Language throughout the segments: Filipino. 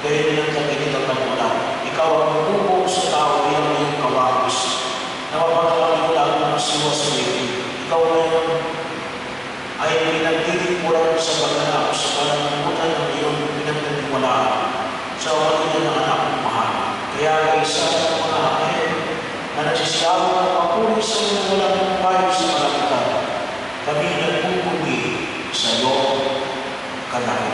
Gaya nilang kaginit ang panulang. Ikaw ang magpupo sa tao ng iyong kawagis. Napapanawag mo lang ng siwa sa iyo. Ikaw ngayon ay pinagtitipulan sa pagkanaw sa panangunan ng iyong pinagtitiwalaan sa umanin ng anak ng mahal. Kaya ay isa ng mga akin na nagsisyawa ng papuri sa mga walang payo sa malakitan. Kami nagpupugi sa iyo kanawin.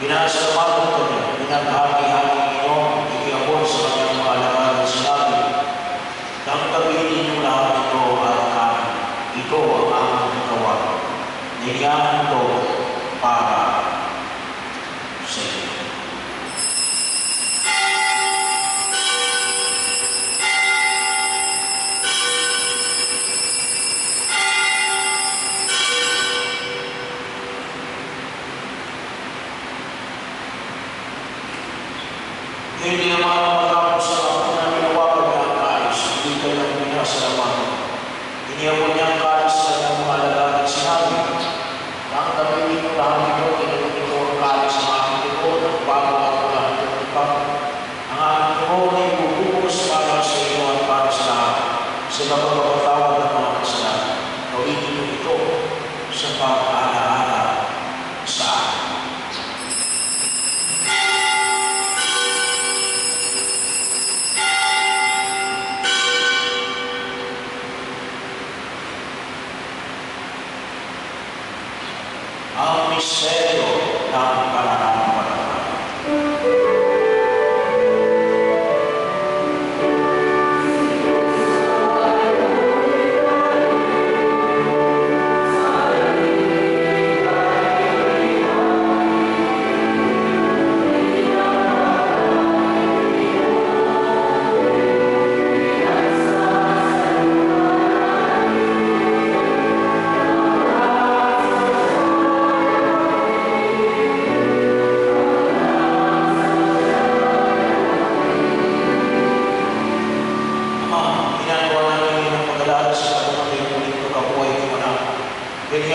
विनाशपात करणे विना घात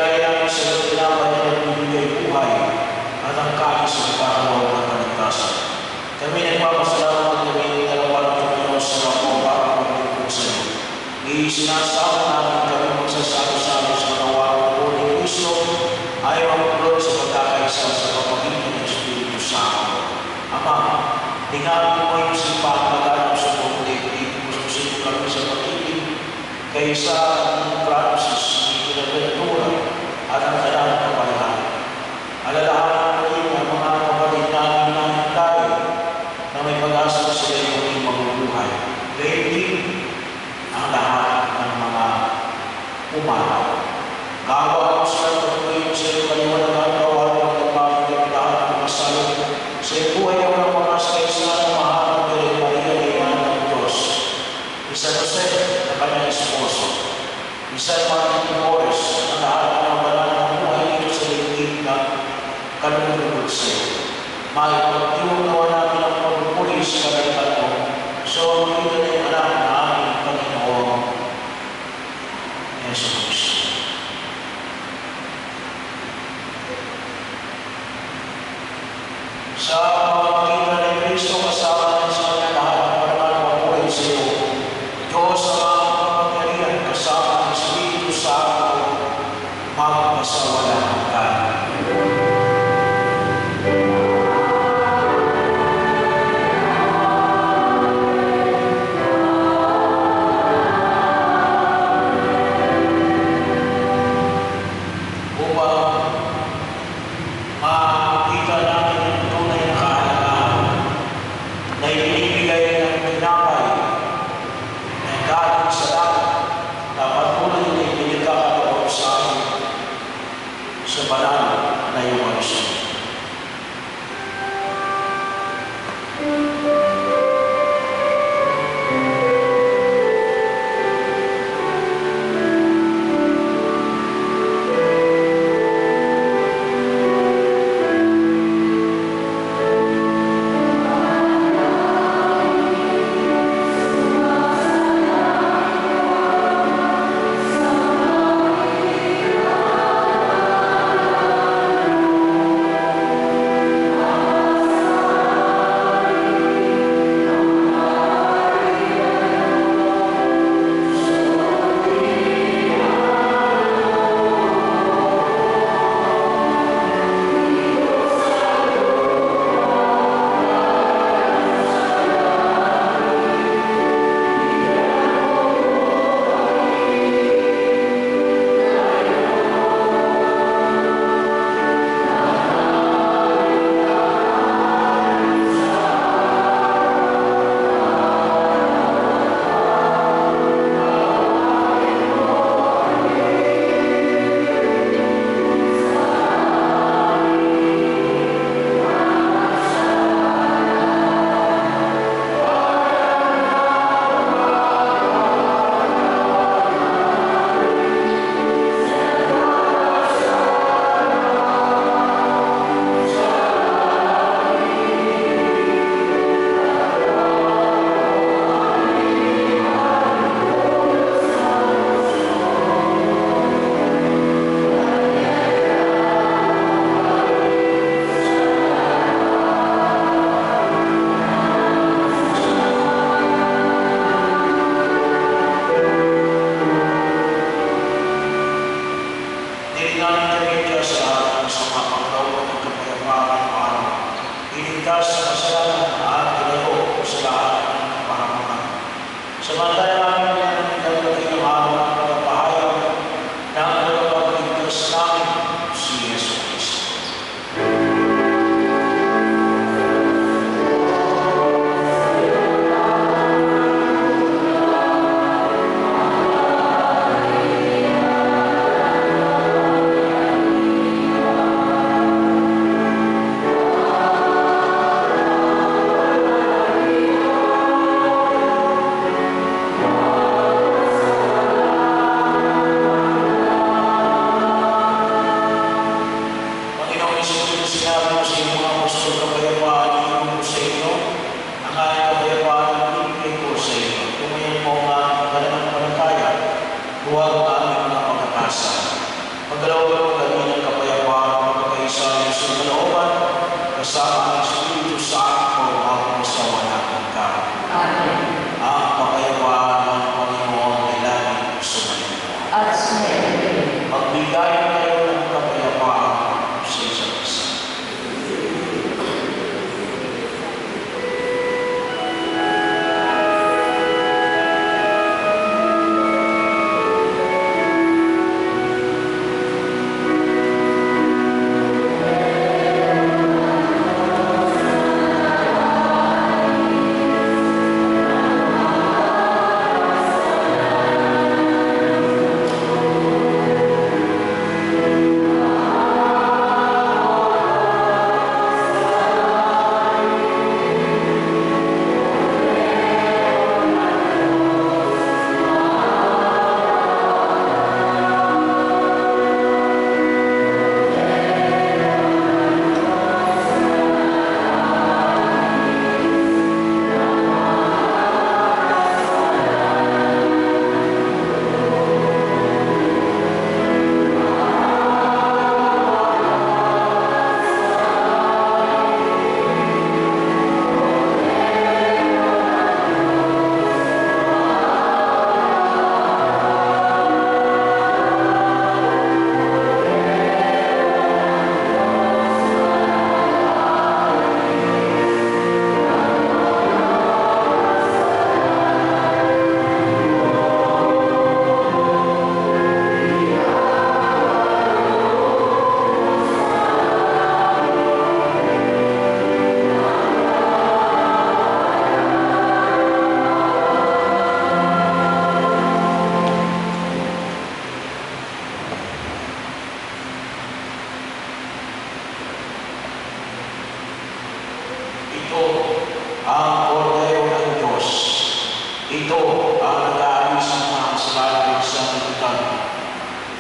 ang biyayang isinaglaban niya nagbibigay buhay at ang kalis ng pangalaw ng kaligtasan. Kami nagpapasalamat na may dalawa ng Panginoon sa mga para maglipot sa iyo. Iisinasama namin kami magsasama-sama sa nawa ng Holy Kristo ay magpulot sa pagkakaisa sa kapagiging ng Espiritu Santo. Ama, tingnan mo yung sipa at maganap sa pagkulit. Gusto kami sa pag-ibig kaysa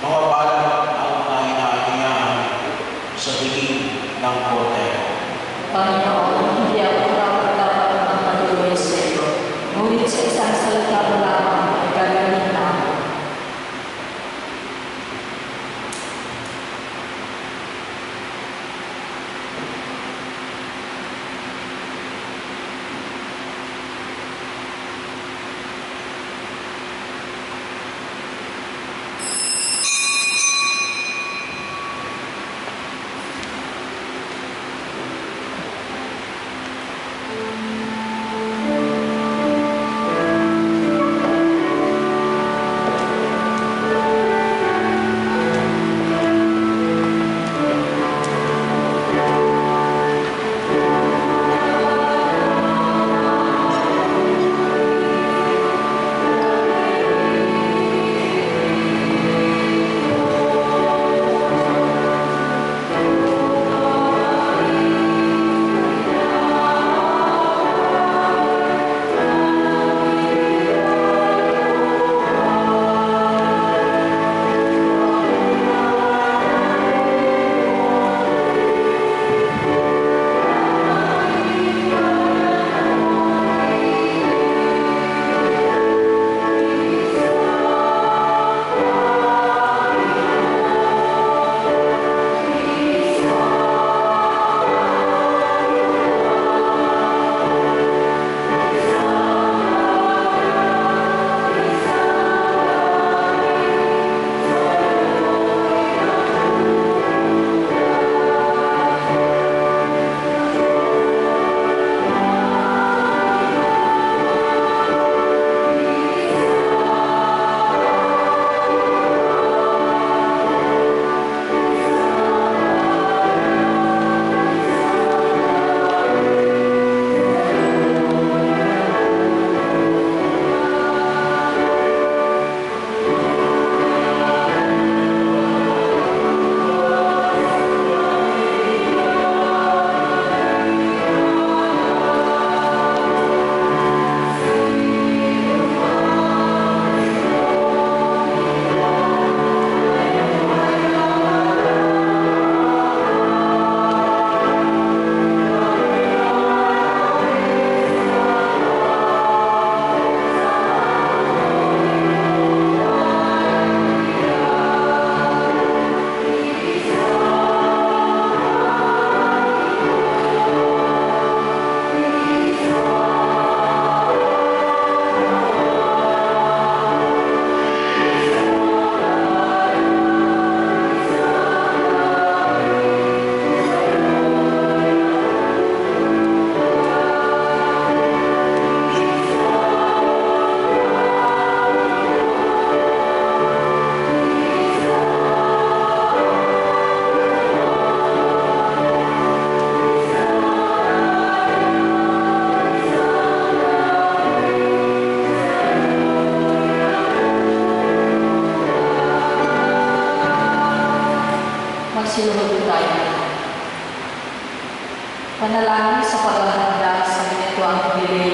mawabalan ang mga hinahingahan sa tingin ng korte. Panginoon,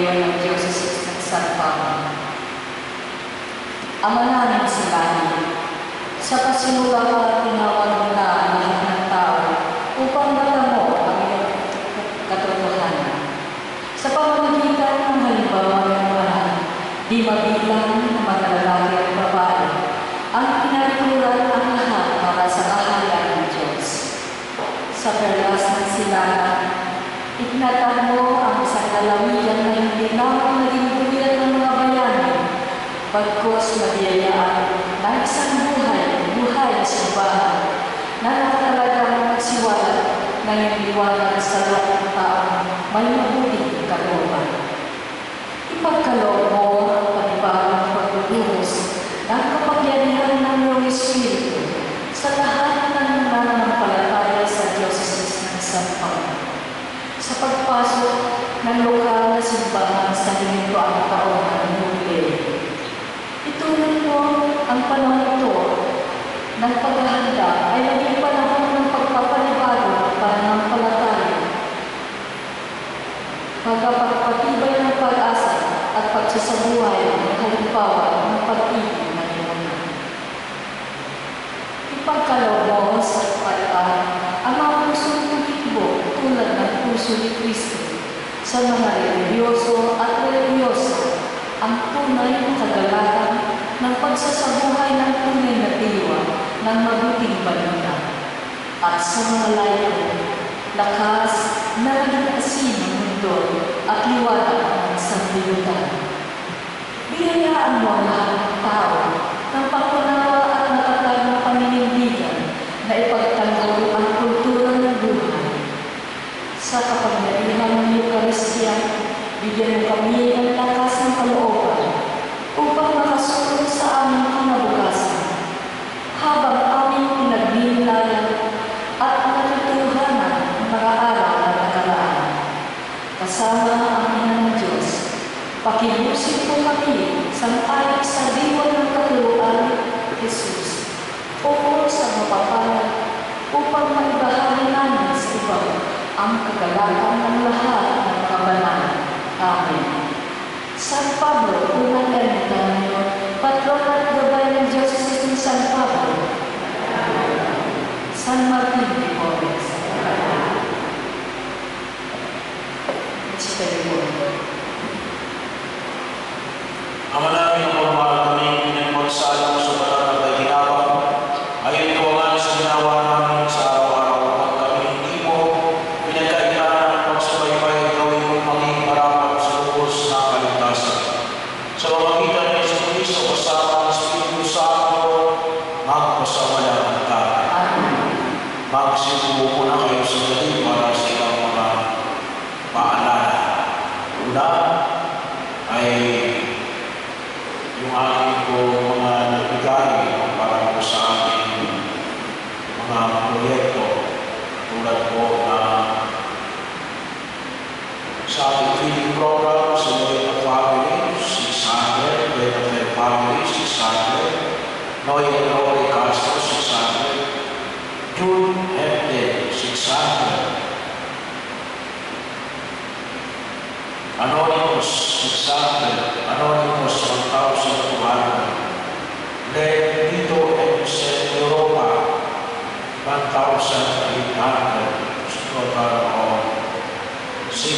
pileyo ng ng San Pablo. Ama namin sa langit, sa pasimula ka tinawag mo na ang lahat ng tao upang dala mo ang iyong katotohanan. Sa pamamagitan ng halimbawa ng mga di mabilang ng mga lalaki at babae, ang pinagtulan ang lahat para sa kahayan ng Diyos. Sa perlas ng silangan, itinatag mo ang isang lalawigan na hindi lamang naging buyan ng mga bayani, pagkos mabiyayaan ng isang buhay, buhay na simbahan, na nakatalagang magsiwala na yung liwanag sa lahat ng taong may mabuting kalooban. Ipagkaloob mo ang panibagong pagbubuhos ng kapagyarihan ng iyong Espiritu sa lahat panahon ito ng paghahanda ay maging panahon ng pagpapanibago at pananampalataya. Pagkapagpatibay ng pag-asa at pagsasabuhay ng halimbawa ng pag-ibig na yun. Ipagkalobos at pagka ang mga puso ng hikbo tulad ng puso ni Kristo sa mga religyoso at religyoso ang tunay na kagalakan ng pagsasabuhay ng tunay na diwa ng mabuting balita. At sa mga layo, lakas na naging asin ng mundo at liwanag ng sanglibutan. Binayaan mo lahat ng tao ng pag Pablo, unang ermitanyo, patron at gabay ng Diyos si San Pablo. San Martin,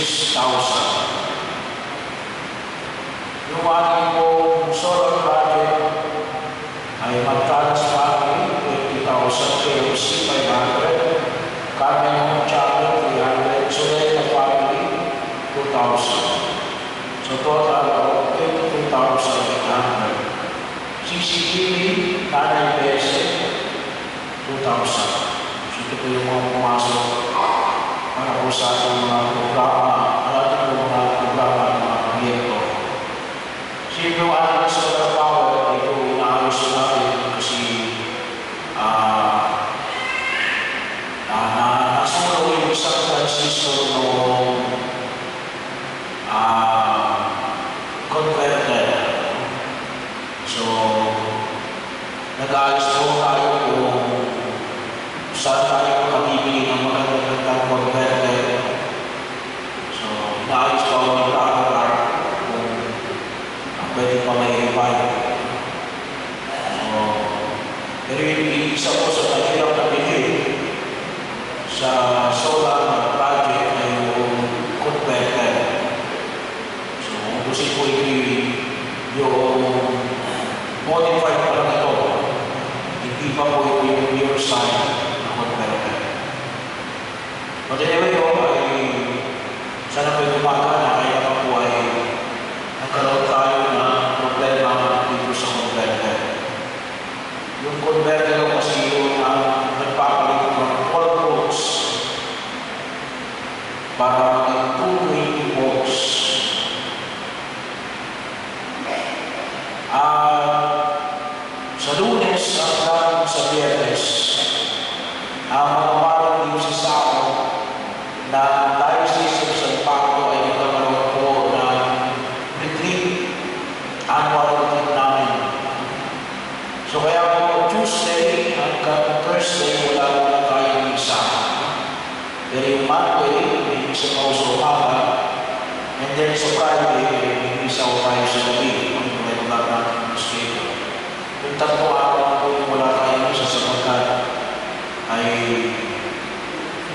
6,000. Yung aking pong solar budget ay magtalas pa 20,000 pesos 500. Kami ng chapter 300. So, yun na family 2,000. So, total of 22,800. CCTV, kanay peso 2,000. So, ito po yung mga pumasok nakausap ng mga programa, dati ko mga programa ng mga proyekto. Sino ang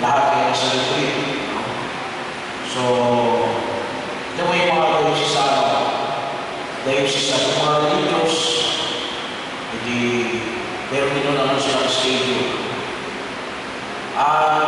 lahat ay nasa retreat. No? So, ito mo yung mga diocese sa diocese sa mga religious, hindi meron din naman silang schedule. Ah,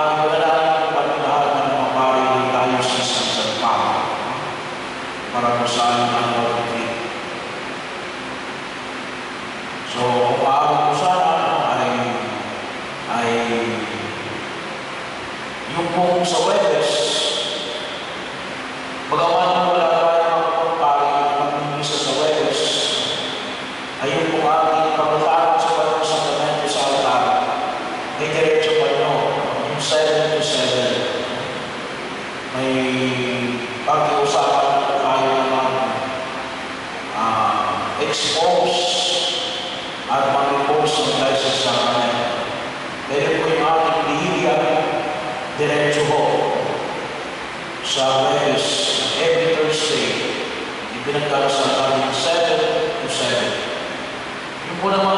tayo Meron po yung ating bihigyan diretso ho sa Welles every Thursday. Ipinagkaroon sa kami 7 to 7. Yung po naman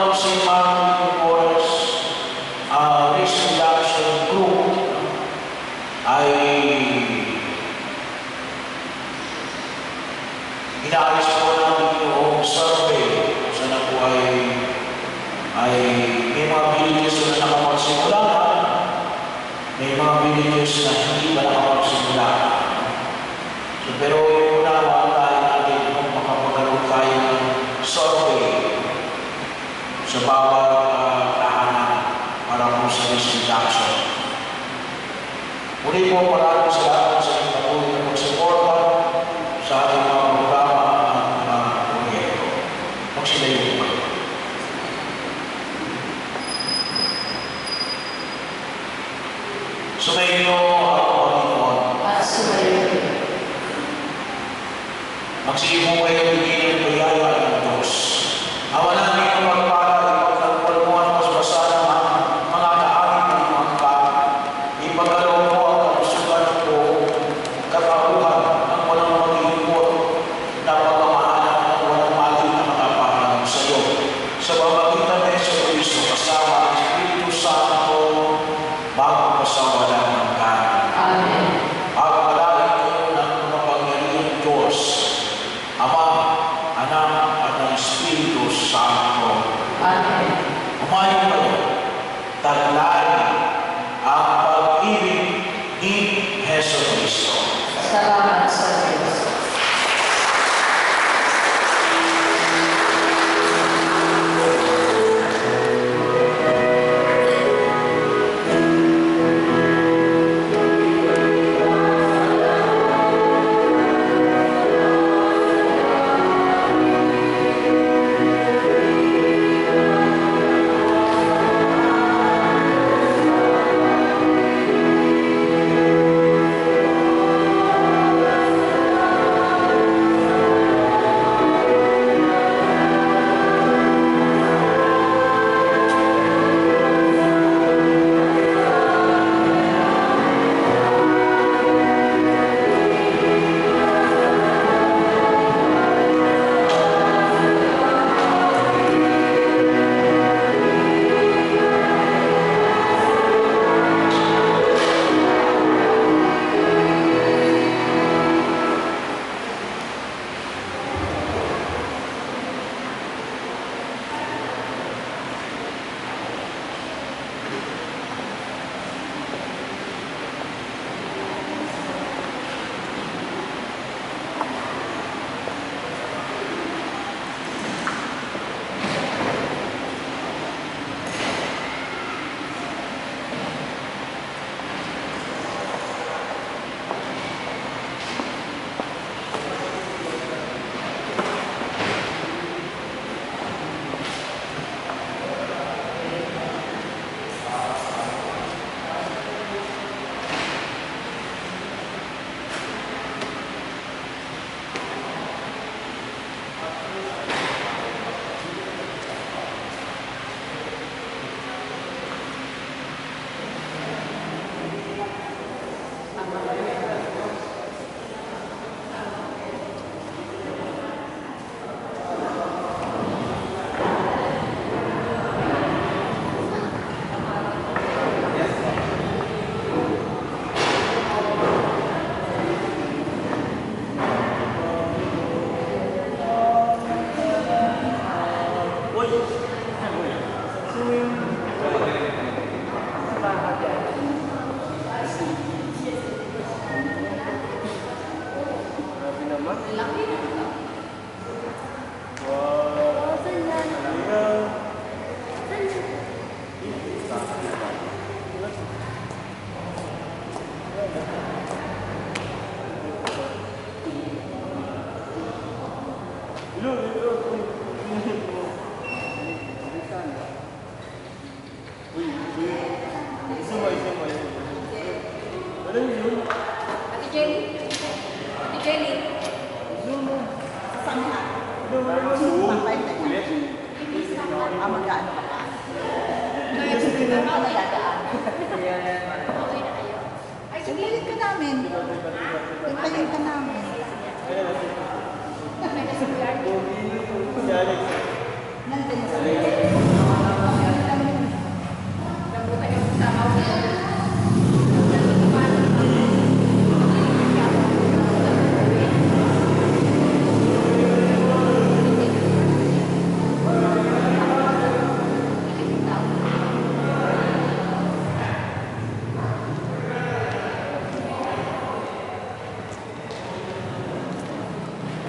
small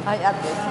Ay, ate.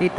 Italia.